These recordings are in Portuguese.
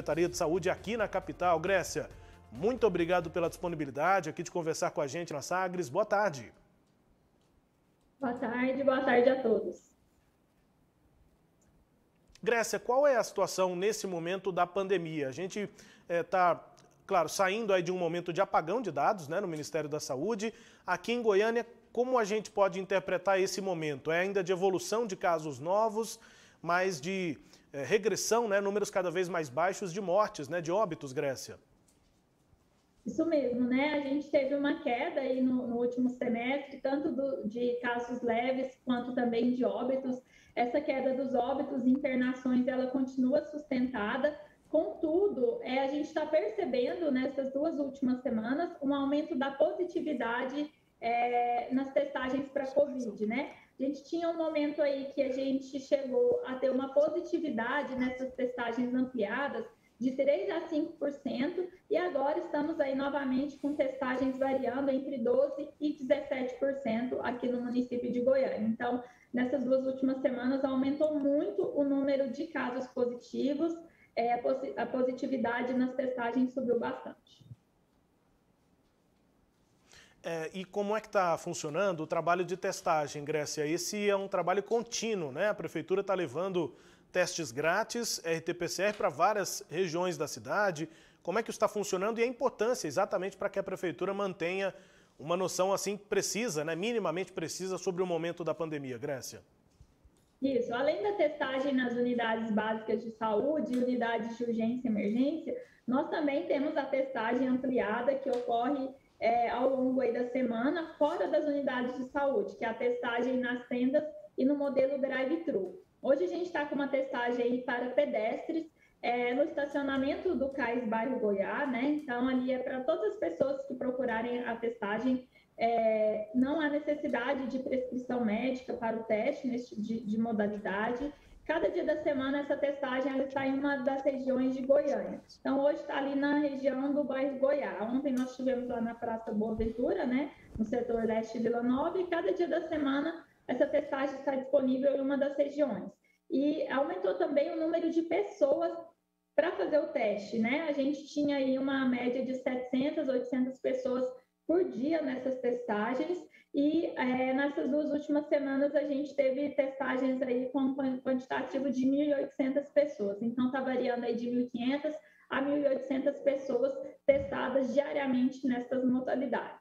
Secretaria de Saúde aqui na capital. Grécia, muito obrigado pela disponibilidade aqui de conversar com a gente na Sagres. Boa tarde. Boa tarde, boa tarde a todos. Grécia, qual é a situação nesse momento da pandemia? A gente está, é, claro, saindo aí de um momento de apagão de dados né, no Ministério da Saúde. Aqui em Goiânia, como a gente pode interpretar esse momento? É ainda de evolução de casos novos, mas de é, regressão, né, números cada vez mais baixos de mortes, né, de óbitos, Grécia? Isso mesmo, né? A gente teve uma queda aí no, no último semestre, tanto do, de casos leves quanto também de óbitos. Essa queda dos óbitos e internações, ela continua sustentada. Contudo, é, a gente está percebendo nessas duas últimas semanas um aumento da positividade é, nas testagens para Covid, né? A gente tinha um momento aí que a gente chegou a ter uma positividade nessas testagens ampliadas de 3 a 5%, e agora estamos aí novamente com testagens variando entre 12% e 17% aqui no município de Goiânia. Então, nessas duas últimas semanas, aumentou muito o número de casos positivos, é, a positividade nas testagens subiu bastante. É, e como é que está funcionando o trabalho de testagem, Grécia? Esse é um trabalho contínuo, né? A prefeitura está levando testes grátis, RT-PCR, para várias regiões da cidade. Como é que está funcionando e a importância exatamente para que a prefeitura mantenha uma noção assim precisa, né, minimamente precisa sobre o momento da pandemia, Grécia? Isso, além da testagem nas unidades básicas de saúde, unidades de urgência e emergência, nós também temos a testagem ampliada que ocorre é, ao longo aí da semana, fora das unidades de saúde, que é a testagem nas tendas e no modelo drive-thru. Hoje a gente está com uma testagem para pedestres é, no estacionamento do Cais Bairro Goiá, né? Então, ali é para todas as pessoas que procurarem a testagem. É, não há necessidade de prescrição médica para o teste nesse, de, de modalidade. Cada dia da semana, essa testagem ela está em uma das regiões de Goiânia. Então, hoje está ali na região do bairro Goiá. Ontem nós estivemos lá na Praça Boa Ventura, né? No setor leste de Vila Nova, e cada dia da semana essa testagem está disponível em uma das regiões. E aumentou também o número de pessoas para fazer o teste, né? A gente tinha aí uma média de 700, 800 pessoas por dia nessas testagens e é, nessas duas últimas semanas a gente teve testagens aí com um quantitativo de 1.800 pessoas. Então está variando aí de 1.500 a 1.800 pessoas testadas diariamente nessas modalidades.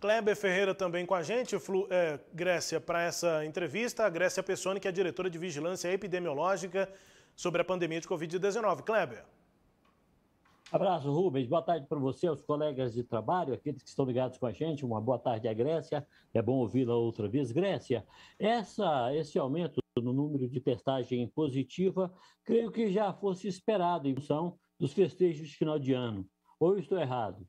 Kleber Ferreira também com a gente, Flu, é, Grécia, para essa entrevista. A Grécia Pessoni, que é diretora de Vigilância Epidemiológica sobre a pandemia de Covid-19. Kleber. Abraço, Rubens. Boa tarde para você, aos colegas de trabalho, aqueles que estão ligados com a gente. Uma boa tarde à Grécia. É bom ouvi-la outra vez. Grécia, essa, esse aumento no número de testagem positiva, creio que já fosse esperado em função dos festejos de final de ano. Ou estou errado?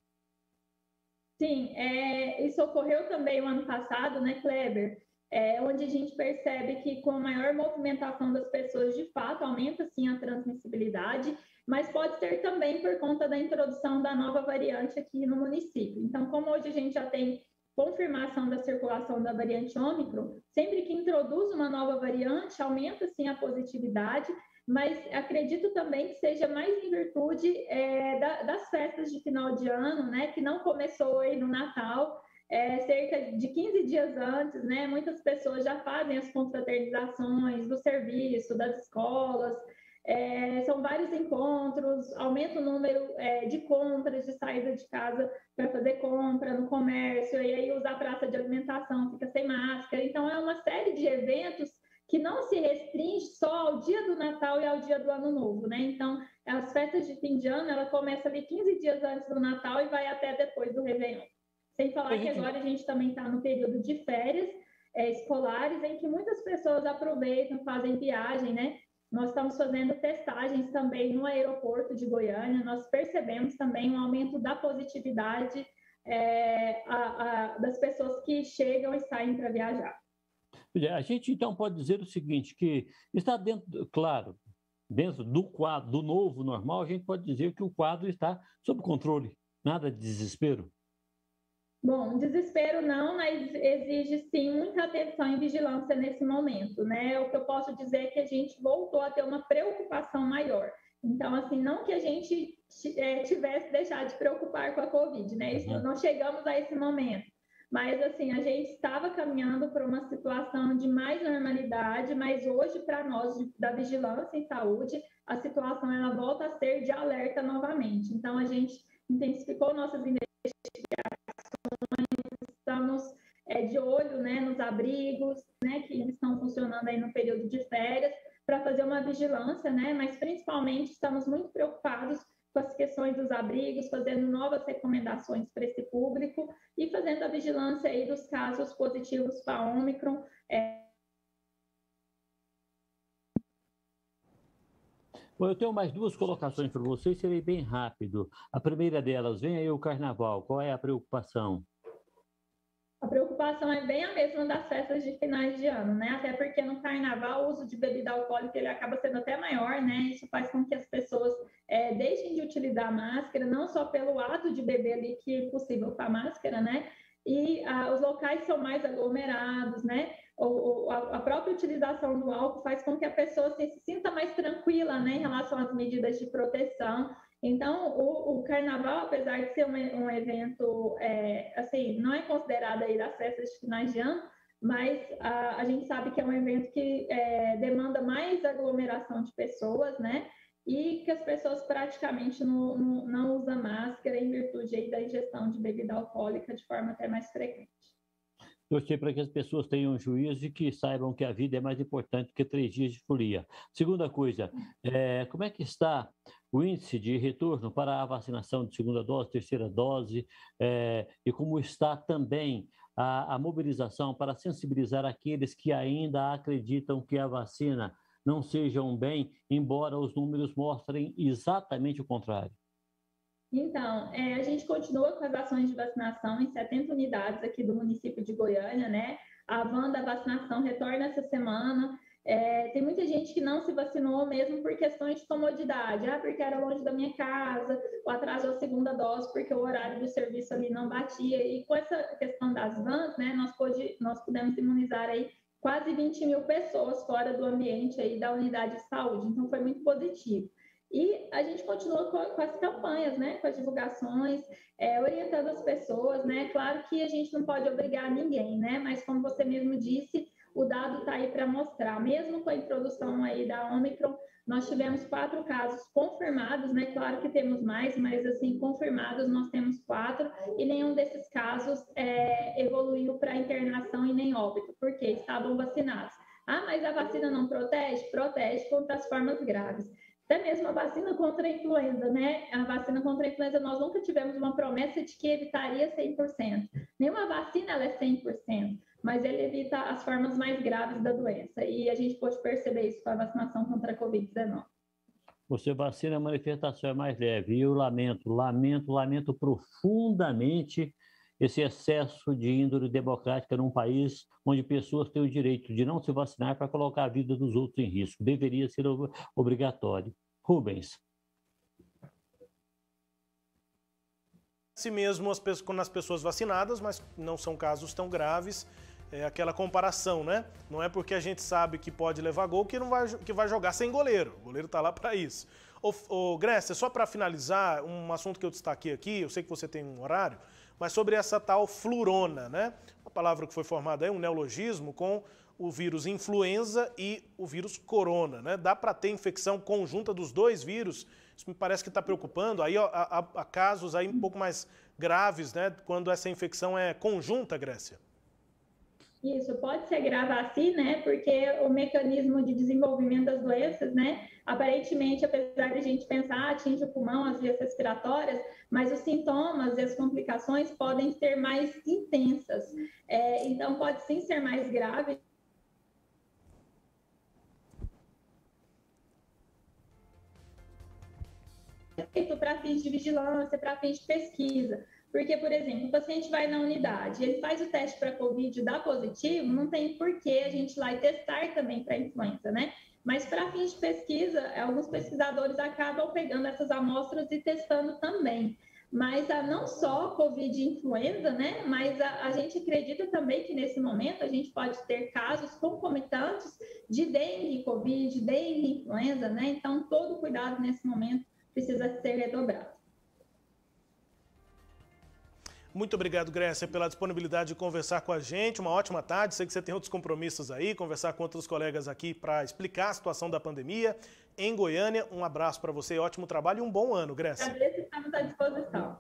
Sim, é, isso ocorreu também o ano passado, né, Kleber? É, onde a gente percebe que com a maior movimentação das pessoas, de fato, aumenta sim a transmissibilidade, mas pode ser também por conta da introdução da nova variante aqui no município. Então, como hoje a gente já tem confirmação da circulação da variante Ômicron, sempre que introduz uma nova variante, aumenta sim a positividade mas acredito também que seja mais em virtude é, da, das festas de final de ano, né, que não começou aí no Natal, é, cerca de 15 dias antes, né, muitas pessoas já fazem as confraternizações do serviço, das escolas, é, são vários encontros, aumenta o número é, de compras, de saída de casa para fazer compra no comércio, e aí usar praça de alimentação fica sem máscara. Então, é uma série de eventos que não se restringe só ao dia do Natal e ao dia do Ano Novo, né? Então, as festas de fim de ano, ela começa ali 15 dias antes do Natal e vai até depois do Réveillon. Sem falar que agora a gente também está no período de férias é, escolares, em que muitas pessoas aproveitam, fazem viagem, né? Nós estamos fazendo testagens também no aeroporto de Goiânia, nós percebemos também um aumento da positividade é, a, a, das pessoas que chegam e saem para viajar. A gente então pode dizer o seguinte, que está dentro, claro, dentro do quadro, do novo normal, a gente pode dizer que o quadro está sob controle, nada de desespero. Bom, desespero não, mas exige sim muita atenção e vigilância nesse momento, né? O que eu posso dizer é que a gente voltou a ter uma preocupação maior. Então, assim, não que a gente é, tivesse deixado de preocupar com a Covid, né? Isso, uhum. Não chegamos a esse momento. Mas, assim, a gente estava caminhando para uma situação de mais normalidade, mas hoje, para nós, da vigilância em saúde, a situação ela volta a ser de alerta novamente. Então, a gente intensificou nossas investigações né, nos abrigos, né, que estão funcionando aí no período de férias, para fazer uma vigilância, né, mas principalmente estamos muito preocupados com as questões dos abrigos, fazendo novas recomendações para esse público e fazendo a vigilância aí dos casos positivos para a Omicron. É... Bom, eu tenho mais duas colocações para vocês, serei bem rápido. A primeira delas, vem aí o carnaval, qual é a preocupação? A preocupação é bem a mesma das festas de finais de ano, né? Até porque no carnaval o uso de bebida alcoólica ele acaba sendo até maior, né? Isso faz com que as pessoas é, deixem de utilizar a máscara, não só pelo ato de beber ali que é possível com a máscara, né? E ah, os locais são mais aglomerados, né? Ou, ou a, própria utilização do álcool faz com que a pessoa assim, se sinta mais tranquila, né? Em relação às medidas de proteção. Então, o, o, carnaval, apesar de ser um, um evento, é, assim, não é considerado aí das festas de finais de ano, mas a, a gente sabe que é um evento que é, demanda mais aglomeração de pessoas, né? E que as pessoas praticamente não, não, não usam máscara em virtude aí da ingestão de bebida alcoólica de forma até mais frequente torcer para que as pessoas tenham juízo e que saibam que a vida é mais importante que três dias de folia. Segunda coisa, é, como é que está o índice de retorno para a vacinação de segunda dose, terceira dose, é, e como está também a, a mobilização para sensibilizar aqueles que ainda acreditam que a vacina não seja um bem, embora os números mostrem exatamente o contrário. Então, é, a gente continua com as ações de vacinação em 70 unidades aqui do município de Goiânia, né? A van da vacinação retorna essa semana. É, tem muita gente que não se vacinou mesmo por questões de comodidade, ah, porque era longe da minha casa, ou atrasou a segunda dose porque o horário do serviço ali não batia. E com essa questão das vans, né, nós, pode, nós pudemos imunizar aí quase 20 mil pessoas fora do ambiente aí da unidade de saúde, então foi muito positivo. E a gente continua com, com as campanhas, né, com as divulgações, é, orientando as pessoas, né? Claro que a gente não pode obrigar ninguém, né? Mas como você mesmo disse, o dado está aí para mostrar. Mesmo com a introdução aí da Omicron, nós tivemos quatro casos confirmados, né? Claro que temos mais, mas assim, confirmados nós temos quatro, e nenhum desses casos é, evoluiu para internação e nem óbito, porque estavam vacinados. Ah, mas a vacina não protege? Protege contra as formas graves. Até mesmo a vacina contra a influenza, né? A vacina contra a influenza, nós nunca tivemos uma promessa de que evitaria 100%. Nenhuma vacina ela é 100%, mas ele evita as formas mais graves da doença. E a gente pode perceber isso com a vacinação contra a Covid-19. Você vacina, a manifestação é mais leve. E eu lamento, lamento, lamento profundamente esse excesso de índole democrática num país onde pessoas têm o direito de não se vacinar para colocar a vida dos outros em risco. Deveria ser obrigatório. Rubens. Se mesmo as pessoas, quando as pessoas vacinadas, mas não são casos tão graves, é aquela comparação, né? Não é porque a gente sabe que pode levar gol que não vai, que vai jogar sem goleiro. O goleiro está lá para isso. Ô, Grécia, só para finalizar, um assunto que eu destaquei aqui, eu sei que você tem um horário, mas sobre essa tal flurona, né? Uma palavra que foi formada aí, um neologismo com o vírus influenza e o vírus corona, né? Dá para ter infecção conjunta dos dois vírus? Isso me parece que está preocupando. Aí há, casos aí um pouco mais graves, né? Quando essa infecção é conjunta, Grécia. Isso, pode ser grave assim, né? Porque o mecanismo de desenvolvimento das doenças, né? Aparentemente, apesar de a gente pensar, atinge o pulmão, as vias respiratórias, mas os sintomas e as complicações podem ser mais intensas. É, então, pode sim ser mais grave. Para fins de vigilância, para fins de pesquisa. Porque, por exemplo, o paciente vai na unidade, ele faz o teste para Covid dá positivo, não tem por que a gente ir lá e testar também para influenza, né? Mas para fins de pesquisa, alguns pesquisadores acabam pegando essas amostras e testando também. mas a, não só Covid e influenza, né? Mas a, a, gente acredita também que nesse momento a gente pode ter casos concomitantes de dengue, Covid, dengue, influenza, né? Então, todo cuidado nesse momento precisa ser redobrado. Muito obrigado, Grécia, pela disponibilidade de conversar com a gente. Uma ótima tarde. Sei que você tem outros compromissos aí, conversar com outros colegas aqui para explicar a situação da pandemia em Goiânia. Um abraço para você, ótimo trabalho e um bom ano, Grécia. Agradeço, estamos à disposição.